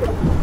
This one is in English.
you